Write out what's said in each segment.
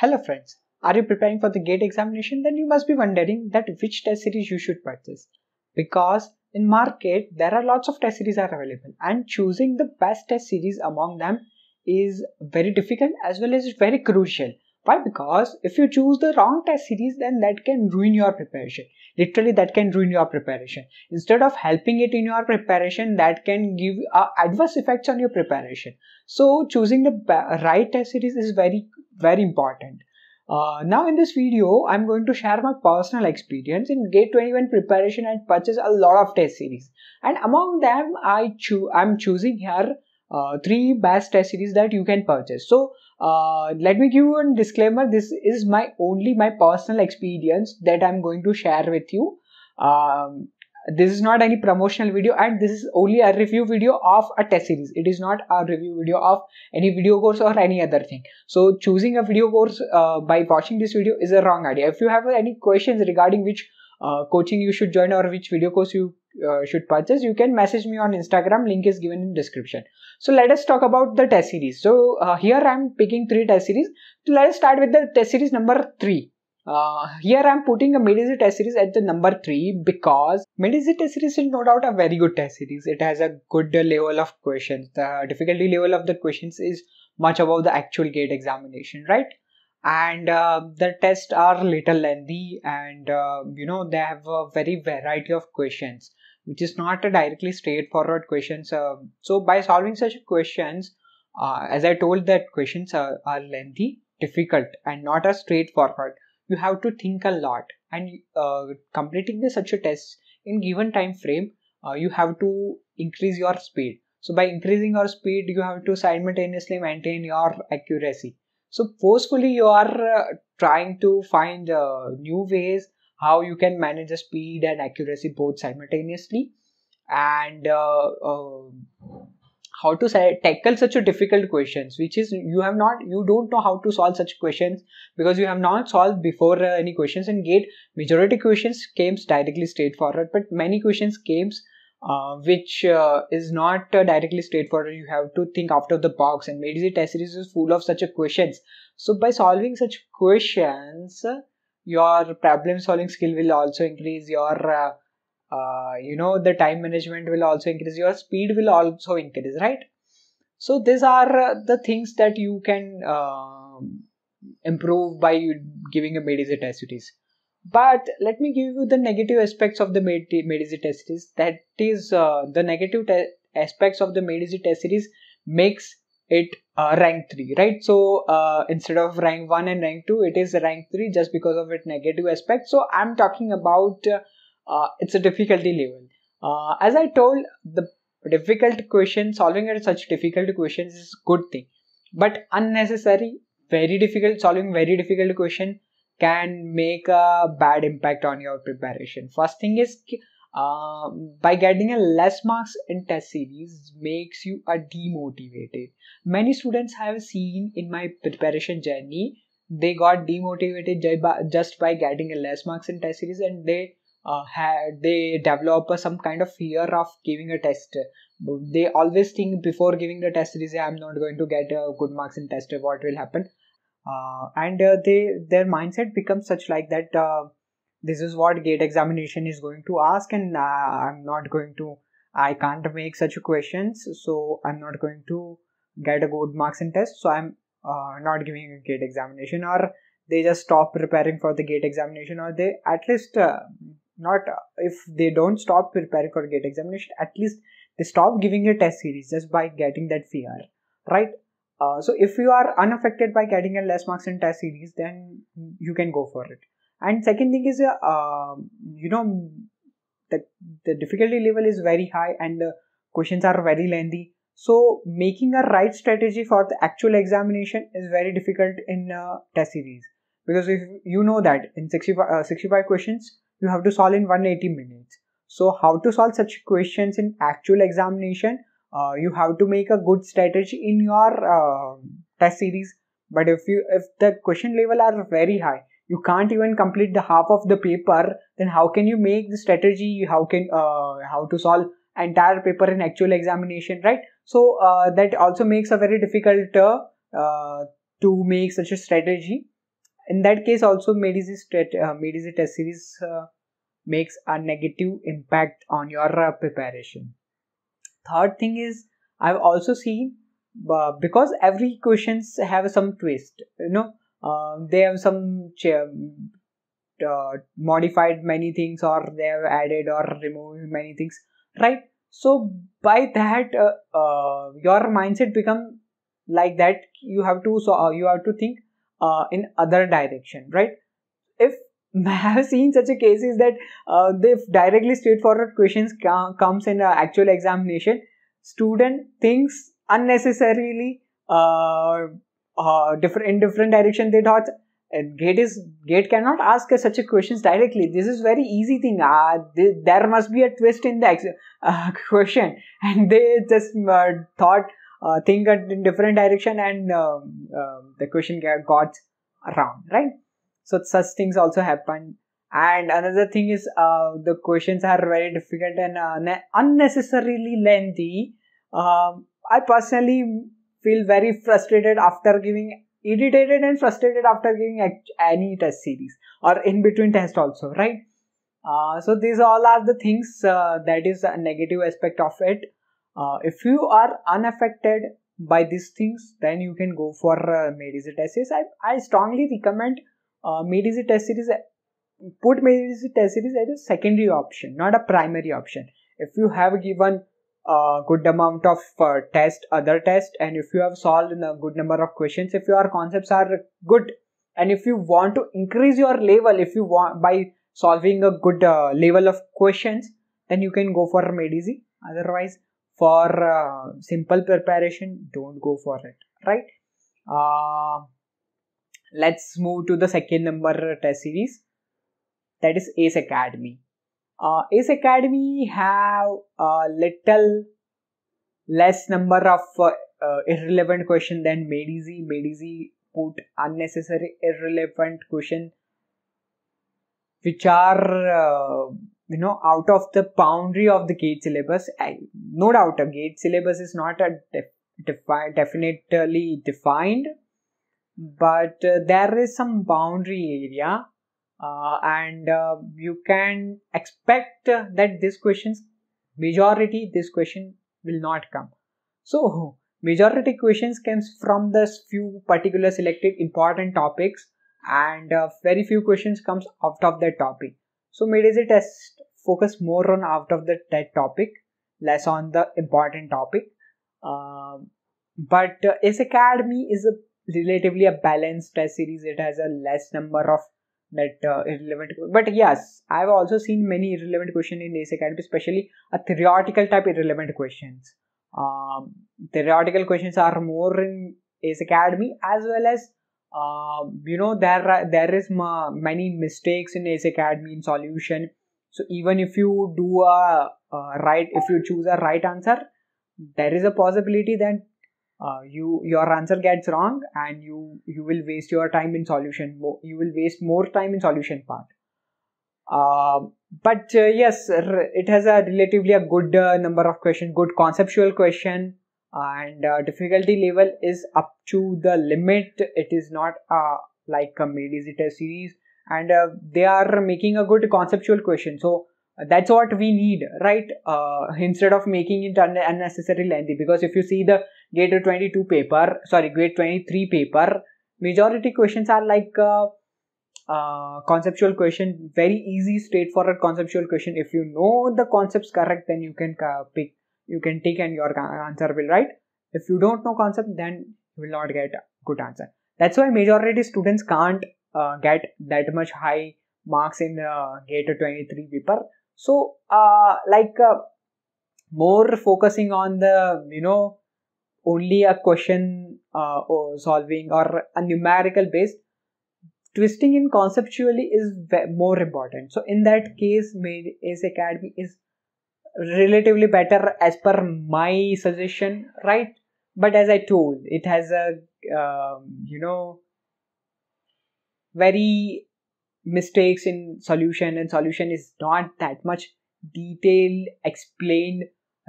Hello friends, are you preparing for the GATE examination? Then you must be wondering that which test series you should purchase. Because in market there are lots of test series are available and choosing the best test series among them is very difficult as well as very crucial. Why? Because if you choose the wrong test series then that can ruin your preparation. Literally that can ruin your preparation. Instead of helping it in your preparation that can give uh, adverse effects on your preparation. So choosing the right test series is very very important. Uh, now in this video, I'm going to share my personal experience in GATE 21 preparation and purchase a lot of test series. And among them, I cho I'm choosing here uh, three best test series that you can purchase. So uh, let me give you a disclaimer. This is my only my personal experience that I'm going to share with you. Um, this is not any promotional video and this is only a review video of a test series. It is not a review video of any video course or any other thing. So choosing a video course uh, by watching this video is a wrong idea. If you have any questions regarding which uh, coaching you should join or which video course you uh, should purchase you can message me on instagram. Link is given in description. So let us talk about the test series. So uh, here i'm picking three test series. So let us start with the test series number three uh, here I'm putting a Made Easy test series at the number 3 because Made Easy test series is no doubt a very good test series. It has a good level of questions. The difficulty level of the questions is much above the actual gate examination, right? And uh, the tests are little lengthy and uh, you know they have a very variety of questions which is not a directly straightforward questions. Uh, so by solving such questions, uh, as I told that questions are, are lengthy, difficult and not as straightforward you have to think a lot. And uh, completing the, such a test in given time frame uh, you have to increase your speed. So by increasing your speed you have to simultaneously maintain your accuracy. So forcefully you are uh, trying to find uh, new ways how you can manage the speed and accuracy both simultaneously. And uh, uh, how to say, tackle such a difficult questions which is you have not you don't know how to solve such questions because you have not solved before uh, any questions in gate. Majority questions came directly straightforward but many questions came uh, which uh, is not uh, directly straightforward. You have to think out of the box and the test series is full of such a questions. So by solving such questions your problem solving skill will also increase. Your uh, you know the time management will also increase your speed will also increase right? So these are uh, the things that you can uh, improve by giving a test series but let me give you the negative aspects of the Made Easy test series that is uh, the negative aspects of the test series makes it uh, rank 3 right? So uh, instead of rank 1 and rank 2 it is rank 3 just because of its negative aspect. So i'm talking about uh, uh, it's a difficulty level. Uh, as I told, the difficult question, solving such difficult questions is a good thing, but unnecessary, very difficult, solving very difficult question can make a bad impact on your preparation. First thing is uh, by getting a less marks in test series makes you a demotivated. Many students have seen in my preparation journey they got demotivated just by getting a less marks in test series and they uh, had they develop uh, some kind of fear of giving a test. They always think before giving the test they say i'm not going to get uh, good marks in test. What will happen? Uh, and uh, they their mindset becomes such like that uh, this is what gate examination is going to ask and i'm not going to i can't make such questions so i'm not going to get a good marks in test so i'm not giving a gate examination. Or they just stop preparing for the gate examination or they at least not if they don't stop preparing for gate examination at least they stop giving a test series just by getting that fear right? Uh, so if you are unaffected by getting a less marks in test series then you can go for it. And second thing is uh, you know the, the difficulty level is very high and the questions are very lengthy. So making a right strategy for the actual examination is very difficult in uh, test series. Because if you know that in 65, uh, 65 questions you have to solve in 180 minutes. So how to solve such questions in actual examination? Uh, you have to make a good strategy in your uh, test series. But if you if the question level are very high you can't even complete the half of the paper then how can you make the strategy? How can uh, how to solve entire paper in actual examination right? So uh, that also makes a very difficult uh, uh, to make such a strategy in that case also Made Easy, uh, Made Easy test series uh, makes a negative impact on your uh, preparation. Third thing is i've also seen uh, because every questions have some twist you know uh, they have some uh, modified many things or they have added or removed many things right? So by that uh, uh, your mindset become like that you have to so uh, you have to think uh, in other direction right? If I have seen such a cases that uh, if directly straightforward questions comes in actual examination. Student thinks unnecessarily uh, uh, different in different direction they thought. Gate is gate cannot ask such a questions directly. This is very easy thing. Uh, there must be a twist in the uh, question. And they just uh, thought uh, think in different direction and um, the question got around right? So such things also happen. And another thing is uh, the questions are very difficult and uh, unnecessarily lengthy. Um, i personally feel very frustrated after giving irritated and frustrated after giving any test series or in between test also right? Uh, so these all are the things uh, that is a negative aspect of it uh, if you are unaffected by these things then you can go for uh, Made Easy test I, I strongly recommend uh, series put Made Easy test series as a secondary option not a primary option. If you have given a good amount of uh, test other test and if you have solved a good number of questions if your concepts are good and if you want to increase your level if you want by solving a good uh, level of questions then you can go for Made Easy otherwise for uh, simple preparation don't go for it right? Uh, let's move to the second number test series. That is ace academy. Uh, Ace Academy have a little less number of uh, uh, irrelevant question than Made Easy. Medici put unnecessary irrelevant question which are uh, you know out of the boundary of the gate syllabus. No doubt, a gate syllabus is not a def- defi- definitely defined, but uh, there is some boundary area uh, and uh, you can expect that this questions majority this question will not come so majority questions comes from the few particular selected important topics and uh, very few questions comes out of that topic so Made Easy test focus more on out of the that topic less on the important topic. Um, but uh, Ace Academy is a relatively a balanced test series. It has a less number of that uh, irrelevant but yes i've also seen many irrelevant questions in ace academy especially a theoretical type irrelevant questions. Um, theoretical questions are more in ace academy as well as uh, you know there are, there is ma- many mistakes in ace academy in solution so even if you do a, a right if you choose a right answer there is a possibility that uh, you your answer gets wrong and you you will waste your time in solution you will waste more time in solution part. Uh, but uh, yes it has a relatively a good uh, number of questions good conceptual question and uh, difficulty level is up to the limit. It is not uh, like a Made Easy test series and they are making a good conceptual question. So that's what we need right? Instead of making it unnecessarily lengthy. Because if you see the gate 22 paper sorry gate 23 paper majority questions are like uh, uh, conceptual question. Very easy straightforward conceptual question. If you know the concepts correct then you can uh, pick you can take and your answer will right? If you don't know concept then you will not get a good answer. That's why majority students can't uh, get that much high marks in uh, gate 23 paper. So uh, like uh, more focusing on the you know only a question uh, or solving or a numerical based twisting in conceptually is more important. So in that case made ace academy is relatively better as per my suggestion right? But as i told it has a um, you know very mistakes in solution and solution is not that much detailed explained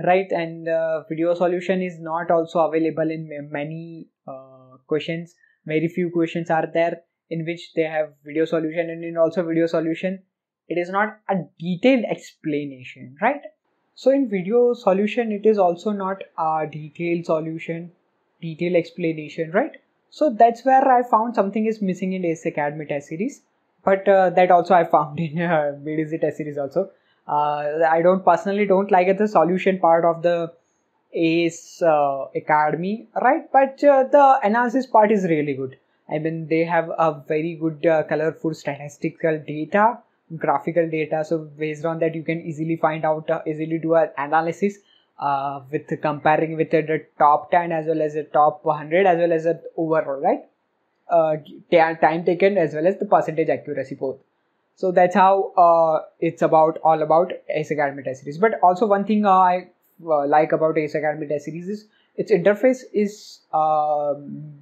right? And uh, video solution is not also available in many uh, questions. Very few questions are there in which they have video solution and in also video solution. It is not a detailed explanation right? So in video solution it is also not a detailed solution detailed explanation right so that's where i found something is missing in ace academy test series. But uh, that also i found in uh, BDC test series also. Uh, i don't personally don't like the solution part of the ace uh, academy right? But uh, the analysis part is really good. I mean they have a very good uh, colorful statistical data graphical data. So based on that you can easily find out easily do an analysis uh, with comparing with the top 10 as well as the top 100 as well as the overall right? Uh, time taken as well as the percentage accuracy both. So that's how uh, it's about all about ace academy test series. But also one thing i uh, like about ace academy test series is its interface is um,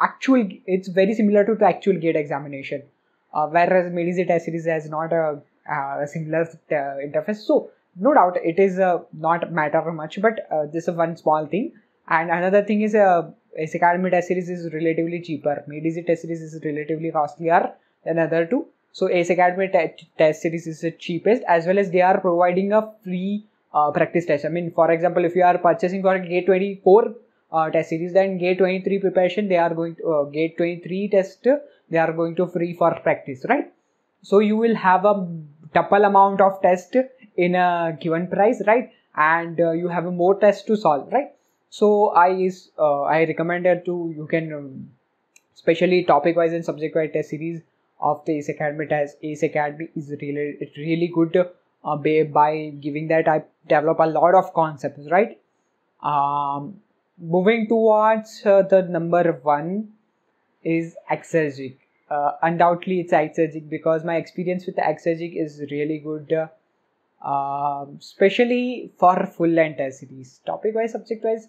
actual it's very similar to the actual gate examination. Uh, whereas Made Easy test series has not a, a similar uh, interface. So no doubt it is uh, not matter much, but uh, this is one small thing. And another thing is uh, Academy test series is relatively cheaper. Made Easy test series is relatively costlier than other two. So Ace Academy te- test series is the cheapest as well as they are providing a free uh, practice test. I mean, for example, if you are purchasing for Gate 24 uh, test series, then Gate 23 preparation, they are going to uh, Gate 23 test they are going to free for practice right so you will have a double amount of test in a given price right? And uh, you have a more test to solve right? So i is uh, i recommended to you can um, especially topic wise and subject wise test series of the ace academy test. Ace academy is really really good uh, by, by giving that i develop a lot of concepts right? Um moving towards uh, the number one is Exergic. Uh, undoubtedly, it's Exergic because my experience with the Exergic is really good, uh, especially for full length series. Topic wise, subject wise,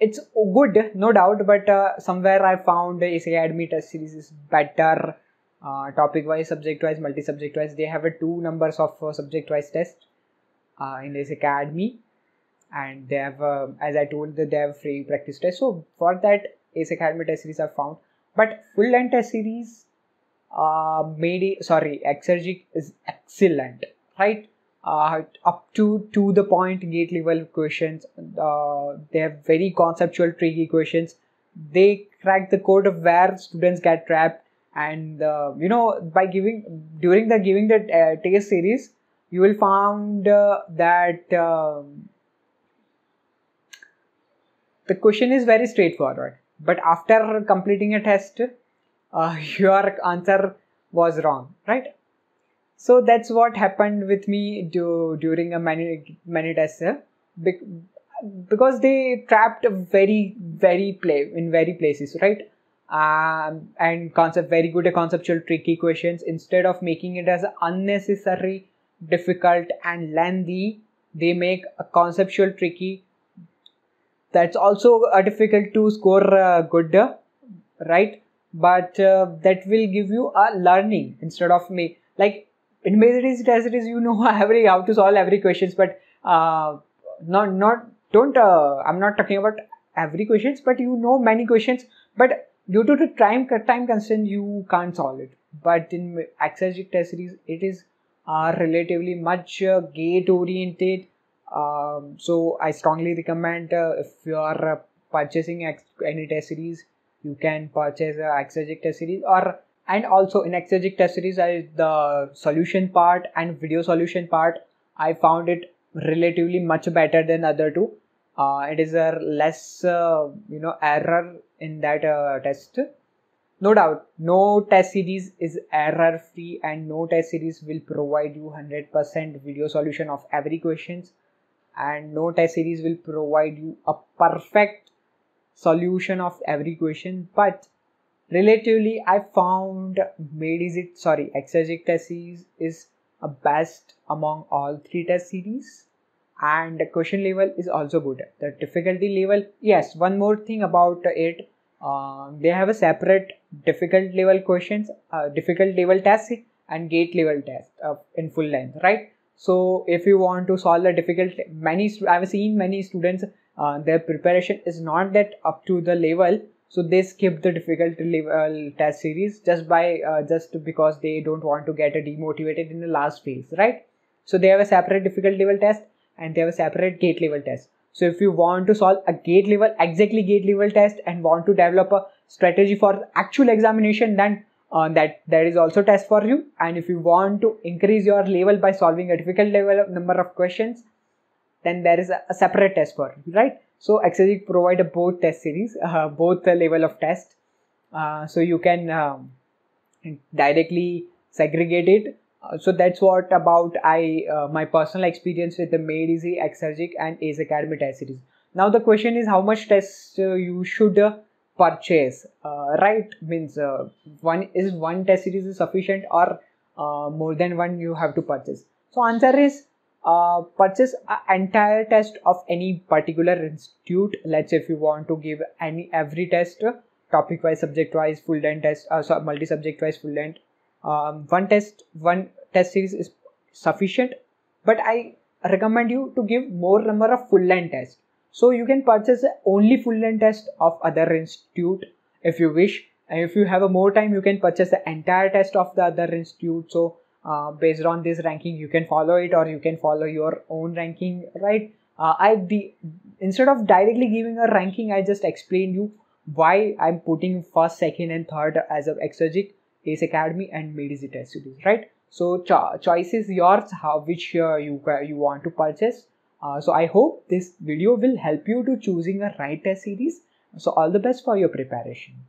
it's good, no doubt, but uh, somewhere I found Ace Academy test series is better. Uh, topic wise, subject wise, multi subject wise, they have a two numbers of uh, subject wise test uh, in Ace Academy and they have uh, as i told they have free practice test so for that Ace Academy test series are found. But full length test series uh, made sorry, Exergic is excellent, right? Uh, up to to the point gate level questions. Uh, they have very conceptual, tricky questions. They crack the code of where students get trapped, and uh, you know by giving during the giving the uh, test series, you will find uh, that um, the question is very straightforward but after completing a test uh, your answer was wrong right? So that's what happened with me do, during a many many tests because they trapped a very very play in very places right? Um, and concept very good conceptual tricky questions. Instead of making it as unnecessary difficult and lengthy they make a conceptual tricky. That's also uh, difficult to score uh, good right but uh, that will give you a learning instead of me. Like in basic test it is you know every how to solve every questions but uh, not not don't uh, i'm not talking about every questions but you know many questions. But due to the time time constraint you can't solve it. But in Exergic test series it is uh, relatively much uh, gate oriented um, so I strongly recommend uh, if you are uh, purchasing any test series, you can purchase a Exergic test series or and also in Exergic test series, I, the solution part and video solution part, I found it relatively much better than other two. Uh, it is a less uh, you know error in that uh, test. No doubt, no test series is error free and no test series will provide you 100% video solution of every questions and no test series will provide you a perfect solution of every question but relatively i found Made Easy sorry exergic test series is a best among all three test series and the question level is also good. The difficulty level yes one more thing about it uh, they have a separate difficult level questions uh, difficult level test and gate level test uh, in full length right? So if you want to solve the difficult many i've seen many students uh, their preparation is not that up to the level so they skip the difficult level test series just by uh, just because they don't want to get demotivated in the last phase right? So they have a separate difficult level test and they have a separate gate level test. So if you want to solve a gate level exactly gate level test and want to develop a strategy for actual examination then uh, that that is also test for you. And if you want to increase your level by solving a difficult level number of questions then there is a, a separate test for you right? So Exergic provide a both test series uh, both the level of test. Uh, so you can um, directly segregate it. Uh, so that's what about i uh, my personal experience with the made easy exergic and ace academy test series. Now the question is how much test uh, you should purchase uh, right? Means one is one test series is sufficient or more than one you have to purchase? So answer is uh, purchase an entire test of any particular institute let's say if you want to give any every test topic wise subject wise full length test uh, so multi subject wise full length um, one test one test series is sufficient but i recommend you to give more number of full length tests so you can purchase only full length test of other institute if you wish. And if you have a more time, you can purchase the entire test of the other institute. So uh, based on this ranking, you can follow it or you can follow your own ranking, right? Uh, I the instead of directly giving a ranking, I just explained you why I'm putting first, second, and third as a Exergic, Ace Academy, and Easy Test Series, right? So cho- choice is yours, how which uh, you you want to purchase. Uh, so I hope this video will help you to choosing a right test series. So all the best for your preparation.